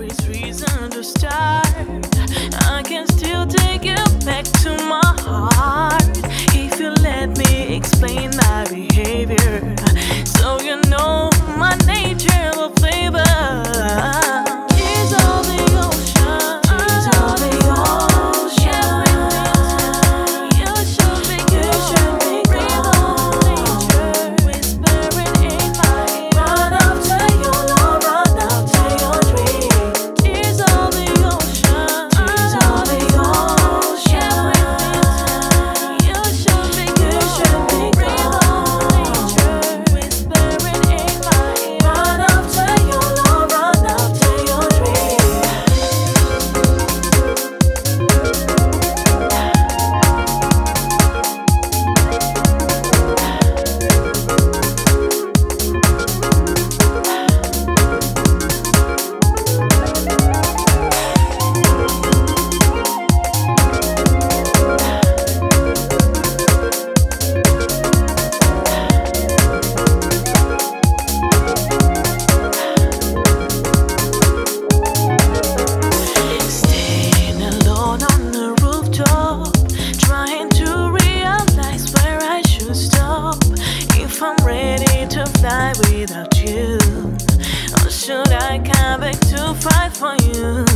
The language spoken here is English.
there is reason to start, I can still take you back to my heart. fight for you.